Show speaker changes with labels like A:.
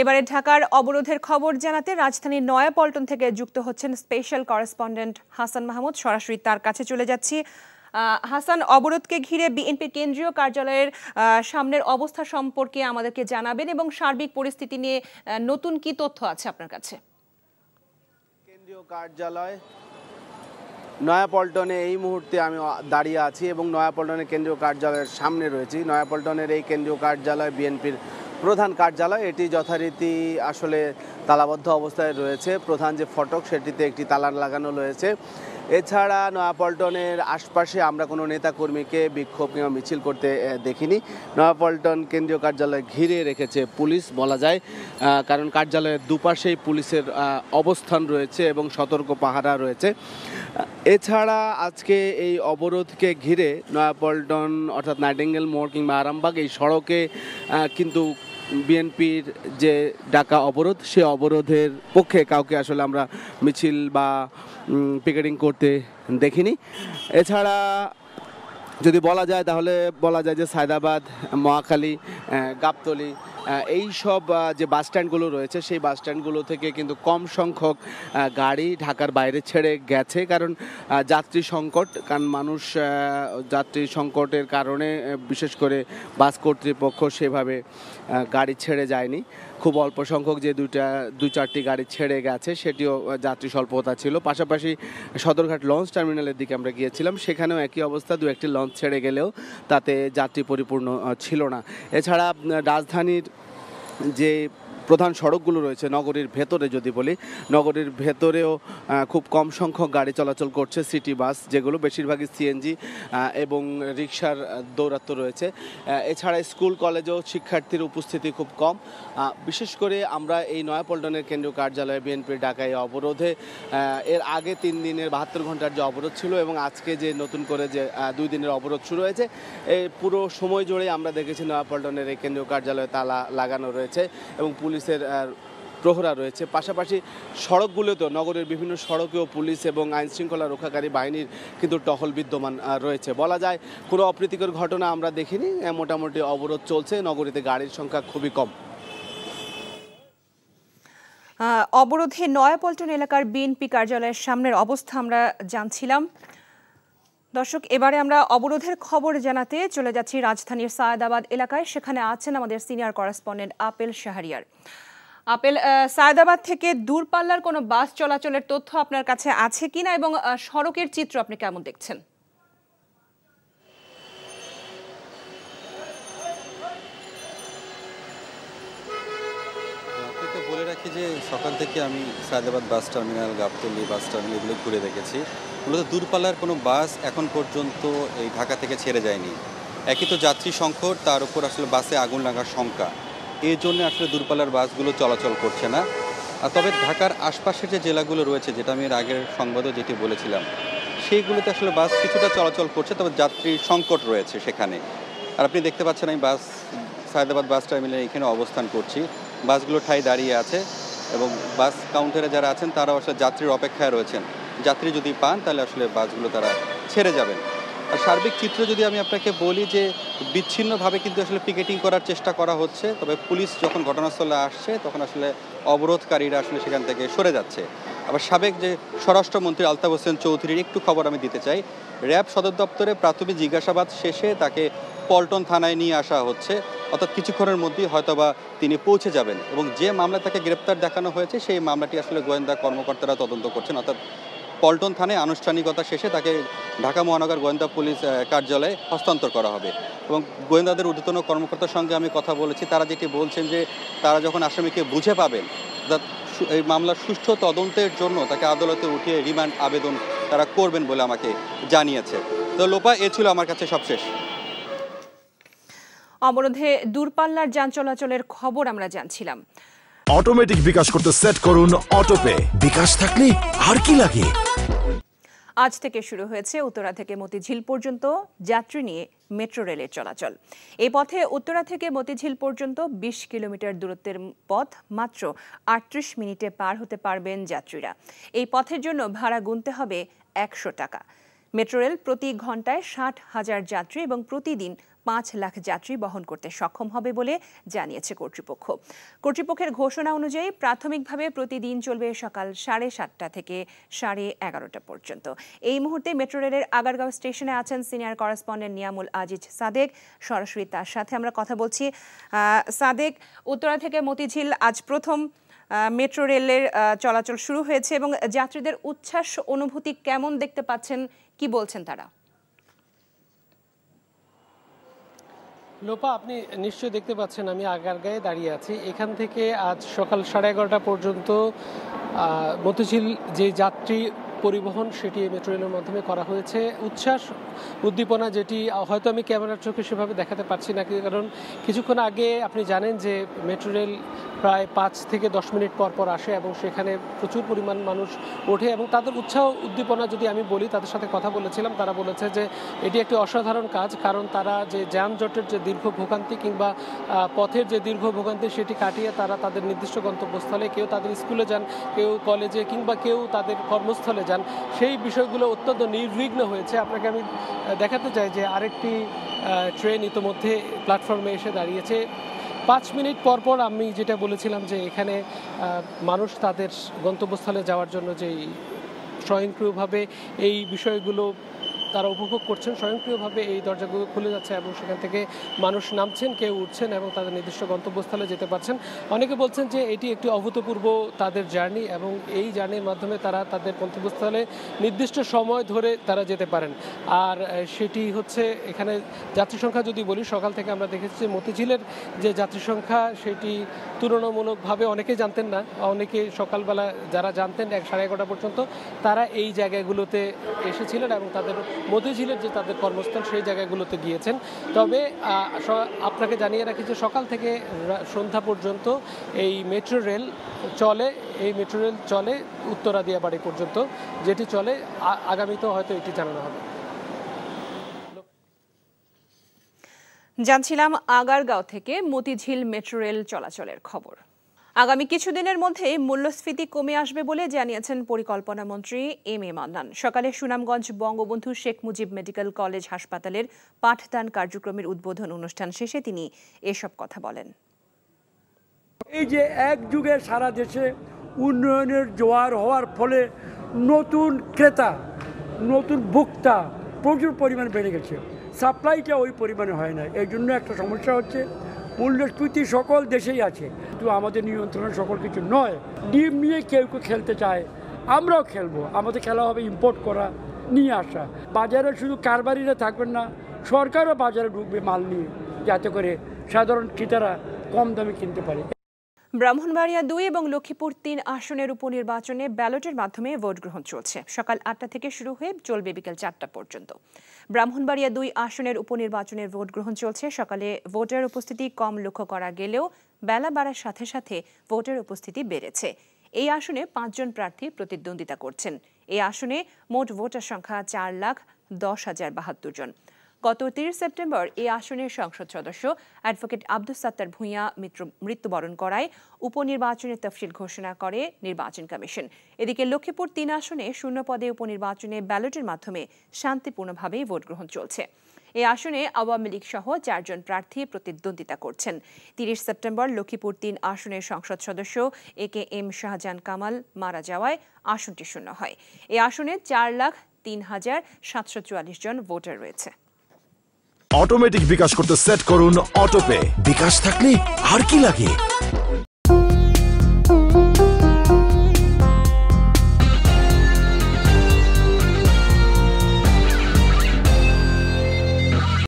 A: এবারে ঢাকার অবরোধের খবর জানাতে রাজধানীর নয়াপল্টন থেকে যুক্ত হচ্ছেন স্পেশাল করেসপন্ডেন্ট হাসান মাহমুদ সরাসরি তার কাছে চলে যাচ্ছি হাসান অবরোধকে ঘিরে বিএনপি কেন্দ্রীয় কার্যালয়ের সামনের অবস্থা সম্পর্কে আমাদেরকে জানাবেন এবং সার্বিক পরিস্থিতি নিয়ে নতুন কি তথ্য আছে আপনার কাছে
B: কেন্দ্রীয় কার্যালয় নয়াপল্টনে এই মুহূর্তে আমি দাঁড়িয়ে আছি এবং নয়াপল্টনের কেন্দ্রীয় কার্যালয়ের সামনে রয়েছি নয়াপল্টনের এই কেন্দ্রীয় কার্যালয় বিএনপির প্রধান কার্যালয় এটি যথারীতি আসলে তালাবদ্ধ অবস্থায় রয়েছে প্রধান যে ফটক সেটিতে একটি তালার লাগানো রয়েছে এছাড়া নয়াপল্টনের আশপাশে আমরা কোনো নেতাকর্মীকে বিক্ষোভ কিংবা মিছিল করতে দেখিনি নয়াপল্টন কেন্দ্রীয় কার্যালয় ঘিরে রেখেছে পুলিশ বলা যায় কারণ কার্যালয়ের দুপাশেই পুলিশের অবস্থান রয়েছে এবং সতর্ক পাহারা রয়েছে এছাড়া আজকে এই অবরোধকে ঘিরে নয়াপল্টন অর্থাৎ নাইটেঙ্গেল মোড় কিংবা আরামবাগ এই সড়কে কিন্তু বিএনপির যে ডাকা অবরোধ সে অবরোধের পক্ষে কাউকে আসলে আমরা মিছিল বা পিকেটিং করতে দেখিনি এছাড়া যদি বলা যায় তাহলে বলা যায় যে সায়দাবাদ মহাখালী গাবতলী এই সব যে বাস স্ট্যান্ডগুলো রয়েছে সেই বাস স্ট্যান্ডগুলো থেকে কিন্তু কম সংখ্যক গাড়ি ঢাকার বাইরে ছেড়ে গেছে কারণ যাত্রী সংকট কারণ মানুষ যাত্রী সংকটের কারণে বিশেষ করে বাস কর্তৃপক্ষ সেভাবে গাড়ি ছেড়ে যায়নি খুব অল্প সংখ্যক যে দুইটা দু চারটি গাড়ি ছেড়ে গেছে সেটিও যাত্রী স্বল্পতা ছিল পাশাপাশি সদরঘাট লঞ্চ টার্মিনালের দিকে আমরা গিয়েছিলাম সেখানেও একই অবস্থা দু একটি লঞ্চ ছেড়ে গেলেও তাতে যাত্রী পরিপূর্ণ ছিল না এছাড়া রাজধানীর যে প্রধান সড়কগুলো রয়েছে নগরীর ভেতরে যদি বলি নগরীর ভেতরেও খুব কম সংখ্যক গাড়ি চলাচল করছে সিটি বাস যেগুলো বেশিরভাগই সিএনজি এবং রিক্সার দৌরাত্ম রয়েছে এছাড়া স্কুল কলেজেও শিক্ষার্থীর উপস্থিতি খুব কম বিশেষ করে আমরা এই নয়াপল্টনের কেন্দ্রীয় কার্যালয়ে বিএনপির ডাকায় অবরোধে এর আগে তিন দিনের বাহাত্তর ঘন্টার যে অবরোধ ছিল এবং আজকে যে নতুন করে যে দুই দিনের অবরোধ শুরু হয়েছে এই পুরো সময় জুড়ে আমরা দেখেছি নয়াপল্টনের এই কেন্দ্রীয় কার্যালয়ে তালা লাগানো রয়েছে এবং পুলিশ পুলিশের প্রহরা রয়েছে পাশাপাশি সড়কগুলোতেও নগরের বিভিন্ন সড়কেও পুলিশ এবং আইন শৃঙ্খলা রক্ষাকারী বাহিনীর কিন্তু টহল বিদ্যমান রয়েছে বলা যায় কোনো অপ্রীতিকর ঘটনা আমরা দেখিনি মোটামুটি অবরোধ চলছে নগরীতে গাড়ির সংখ্যা খুবই কম
A: অবরোধে নয়াপল্টন এলাকার বিএনপি কার্যালয়ের সামনের অবস্থা আমরা জানছিলাম দর্শক এবারে আমরা অবরোধের খবর জানাতে চলে যাচ্ছি রাজধানীর সায়দাবাদ এলাকায় সেখানে আছেন আমাদের সিনিয়র করেসপন্ডেন্ট আপেল শাহরিয়ার আপেল সায়দাবাদ থেকে দূরপাল্লার কোনো বাস চলাচলের তথ্য আপনার কাছে আছে কিনা এবং সড়কের চিত্র আপনি কেমন দেখছেন
C: যে সকাল থেকে আমি Sayedabad bus terminal Gabtali bus terminal এগুলো ঘুরে দেখেছি মূলত দূরপাল্লার কোনো বাস এখন পর্যন্ত এই ঢাকা থেকে ছেড়ে যায়নি একই তো যাত্রী সংকট তার উপর আসলে বাসে আগুন লাগার শঙ্কা এই জন্য আসলে দূরপাল্লার বাসগুলো চলাচল করছে না আর তবে ঢাকার আশপাশের যে জেলাগুলো রয়েছে যেটা আমি এর আগের সংবাদও যেটি বলেছিলাম সেইগুলোতে আসলে বাস কিছুটা চলাচল করছে তবে যাত্রীর সংকট রয়েছে সেখানে আর আপনি দেখতে পাচ্ছেন আমি বাস সায়দাবাদ বাস টার্মিনাল এখানে অবস্থান করছি বাসগুলো ঠাই দাঁড়িয়ে আছে এবং বাস কাউন্টারে যারা আছেন তারা আসলে যাত্রীর অপেক্ষায় রয়েছেন যাত্রী যদি পান তাহলে আসলে বাসগুলো তারা ছেড়ে যাবেন আর সার্বিক চিত্র যদি আমি আপনাকে বলি যে বিচ্ছিন্নভাবে কিন্তু আসলে পিকেটিং করার চেষ্টা করা হচ্ছে তবে পুলিশ যখন ঘটনাস্থলে আসছে তখন আসলে অবরোধকারীরা আসলে সেখান থেকে সরে যাচ্ছে আবার সাবেক যে স্বরাষ্ট্রমন্ত্রী আলতাফ হোসেন চৌধুরীর একটু খবর আমি দিতে চাই র্যাব সদর দপ্তরে প্রাথমিক জিজ্ঞাসাবাদ শেষে তাকে পল্টন থানায় নিয়ে আসা হচ্ছে অর্থাৎ কিছুক্ষণের মধ্যেই হয়তোবা তিনি পৌঁছে যাবেন এবং যে মামলা তাকে গ্রেপ্তার দেখানো হয়েছে সেই মামলাটি আসলে গোয়েন্দা কর্মকর্তারা তদন্ত করছেন অর্থাৎ পল্টন থানায় আনুষ্ঠানিকতা শেষে তাকে ঢাকা মহানগর গোয়েন্দা পুলিশ কার্যালয়ে হস্তান্তর করা হবে এবং গোয়েন্দাদের ঊর্ধ্বতন কর্মকর্তার সঙ্গে আমি কথা বলেছি তারা যেটি বলছেন যে তারা যখন আসামিকে বুঝে পাবেন এই মামলার সুষ্ঠু তদন্তের জন্য তাকে আদালতে উঠিয়ে রিমান্ড আবেদন তারা করবেন বলে আমাকে জানিয়েছে তো লোপা এ ছিল আমার কাছে সবশেষ
A: অবরোধে দূরপাল্লার যান চলাচলের খবর আমরা জানছিলাম অটোমেটিক বিকাশ করতে সেট করুন অটোপে বিকাশ থাকলে আর কি লাগে আজ থেকে শুরু হয়েছে উত্তরা থেকে মতিঝিল পর্যন্ত যাত্রী নিয়ে মেট্রো রেলের চলাচল এই পথে উত্তরা থেকে মতিঝিল পর্যন্ত ২০ কিলোমিটার দূরত্বের পথ মাত্র আটত্রিশ মিনিটে পার হতে পারবেন যাত্রীরা এই পথের জন্য ভাড়া গুনতে হবে একশো টাকা মেট্রো রেল প্রতি ঘন্টায় ষাট হাজার যাত্রী এবং প্রতিদিন পাঁচ লাখ যাত্রী বহন করতে সক্ষম হবে বলে জানিয়েছে কর্তৃপক্ষ কর্তৃপক্ষের ঘোষণা অনুযায়ী প্রাথমিকভাবে প্রতিদিন চলবে সকাল সাড়ে সাতটা থেকে সাড়ে এগারোটা পর্যন্ত এই মুহূর্তে মেট্রো রেলের আগারগাঁও স্টেশনে আছেন সিনিয়র করেসপন্ডেন্ট নিয়ামুল আজিজ সাদেক সরাসরি তার সাথে আমরা কথা বলছি সাদেক উত্তরা থেকে মতিঝিল আজ প্রথম মেট্রো রেলের চলাচল শুরু হয়েছে এবং যাত্রীদের উচ্ছ্বাস অনুভূতি কেমন দেখতে পাচ্ছেন কি বলছেন তারা
D: লোপা আপনি নিশ্চয়ই দেখতে পাচ্ছেন আমি গায়ে দাঁড়িয়ে আছি এখান থেকে আজ সকাল সাড়ে এগারোটা পর্যন্ত মতিঝিল যে যাত্রী পরিবহন সেটি এই মেট্রো রেলের মাধ্যমে করা হয়েছে উচ্ছ্বাস উদ্দীপনা যেটি হয়তো আমি ক্যামেরার চোখে সেভাবে দেখাতে পারছি না কারণ কিছুক্ষণ আগে আপনি জানেন যে মেট্রো রেল প্রায় পাঁচ থেকে দশ মিনিট পর পর আসে এবং সেখানে প্রচুর পরিমাণ মানুষ ওঠে এবং তাদের উৎসাহ উদ্দীপনা যদি আমি বলি তাদের সাথে কথা বলেছিলাম তারা বলেছে যে এটি একটি অসাধারণ কাজ কারণ তারা যে যানজটের যে দীর্ঘ ভোগান্তি কিংবা পথের যে দীর্ঘ ভোগান্তি সেটি কাটিয়ে তারা তাদের নির্দিষ্ট গন্তব্যস্থলে কেউ তাদের স্কুলে যান কেউ কলেজে কিংবা কেউ তাদের কর্মস্থলে যান সেই বিষয়গুলো অত্যন্ত নির্বিঘ্ন হয়েছে আপনাকে আমি দেখাতে চাই যে আরেকটি ট্রেন ইতোমধ্যে প্ল্যাটফর্মে এসে দাঁড়িয়েছে পাঁচ মিনিট পরপর আমি যেটা বলেছিলাম যে এখানে মানুষ তাদের গন্তব্যস্থলে যাওয়ার জন্য যেই স্বয়ংক্রিয়ভাবে এই বিষয়গুলো তারা উপভোগ করছেন স্বয়ংক্রিয়ভাবে এই দরজাগুলো খুলে যাচ্ছে এবং সেখান থেকে মানুষ নামছেন কেউ উঠছেন এবং তাদের নির্দিষ্ট গন্তব্যস্থলে যেতে পারছেন অনেকে বলছেন যে এটি একটি অভূতপূর্ব তাদের জার্নি এবং এই জার্নির মাধ্যমে তারা তাদের গন্তব্যস্থলে নির্দিষ্ট সময় ধরে তারা যেতে পারেন আর সেটি হচ্ছে এখানে যাত্রী সংখ্যা যদি বলি সকাল থেকে আমরা দেখেছি মতিঝিলের যে যাত্রী সংখ্যা সেটি তুলনামূলকভাবে অনেকে জানতেন না অনেকে সকালবেলা যারা জানতেন এক সাড়ে এগারোটা পর্যন্ত তারা এই জায়গাগুলোতে এসেছিলেন এবং তাদের মতিঝিলের যে তাদের কর্মস্থল সেই জায়গাগুলোতে গিয়েছেন তবে আপনাকে জানিয়ে রাখি যে সকাল থেকে সন্ধ্যা পর্যন্ত এই মেট্রো রেল চলে এই মেট্রো রেল চলে উত্তরা বাড়ি পর্যন্ত
A: যেটি চলে আগামীতেও হয়তো এটি জানানো হবে জানছিলাম আগারগাঁও থেকে মতিঝিল মেট্রো রেল চলাচলের খবর আগামী কিছুদিনের মধ্যে মূল্যস্ফীতি কমে আসবে বলে জানিয়েছেন পরিকল্পনা মন্ত্রী এম এ মান্নান সকালে সুনামগঞ্জ বঙ্গবন্ধু শেখ মুজিব মেডিকেল কলেজ হাসপাতালের পাঠদান কার্যক্রমের উদ্বোধন অনুষ্ঠান শেষে তিনি এসব কথা বলেন
D: এই যে এক যুগে সারা দেশে উন্নয়নের জোয়ার হওয়ার ফলে নতুন ক্রেতা নতুন ভোক্তা প্রচুর পরিমাণ বেড়ে গেছে সাপ্লাইটা ওই পরিমাণে হয় না এই জন্য একটা সমস্যা হচ্ছে মূল্যস্ফীতি সকল দেশেই আছে তো আমাদের নিয়ন্ত্রণে সকল কিছু নয় ডিম নিয়ে কেউ কেউ খেলতে চায় আমরাও খেলবো আমাদের খেলা হবে ইম্পোর্ট করা নিয়ে আসা বাজারে শুধু কারবারিরা থাকবেন না সরকারও
A: বাজারে ঢুকবে মাল নিয়ে যাতে করে সাধারণ ক্রেতারা কম দামে কিনতে পারে ব্রাহ্মণবাড়িয়া দুই এবং লক্ষ্মীপুর তিন আসনের উপনির্বাচনে ব্যালটের মাধ্যমে ভোট গ্রহণ চলছে সকাল আটটা থেকে শুরু হয়ে চলবে বিকেল চারটা পর্যন্ত ব্রাহ্মণবাড়িয়া দুই আসনের উপনির্বাচনের ভোট গ্রহণ চলছে সকালে ভোটার উপস্থিতি কম লক্ষ্য করা গেলেও বেলা বাড়ার সাথে সাথে ভোটের উপস্থিতি বেড়েছে এই আসনে পাঁচজন প্রার্থী প্রতিদ্বন্দ্বিতা করছেন এই আসনে মোট ভোটার সংখ্যা চার লাখ দশ হাজার বাহাত্তর জন গত তিরিশ সেপ্টেম্বর এই আসনের সংসদ সদস্য অ্যাডভোকেট আব্দুল সাত্তার ভূঁইয়া মৃত্যুবরণ করায় উপনির্বাচনের তফসিল ঘোষণা করে নির্বাচন কমিশন এদিকে লক্ষ্মীপুর তিন আসনে শূন্য পদে উপনির্বাচনে ব্যালটের মাধ্যমে শান্তিপূর্ণভাবে ভোট গ্রহণ চলছে এই আসনে আওয়ামী লীগ সহ চারজন প্রার্থী প্রতিদ্বন্দ্বিতা করছেন তিরিশ সেপ্টেম্বর লক্ষ্মীপুর তিন আসনের সংসদ সদস্য A K M Shahjahan Kamal মারা যাওয়ায় আসনটি শূন্য হয় এই আসনে চার লাখ তিন হাজার সাতশো চুয়াল্লিশ জন ভোটার রয়েছে অটোমেটিক বিকাশ করতে সেট করুন অটোপে বিকাশ থাকলে আর কি লাগে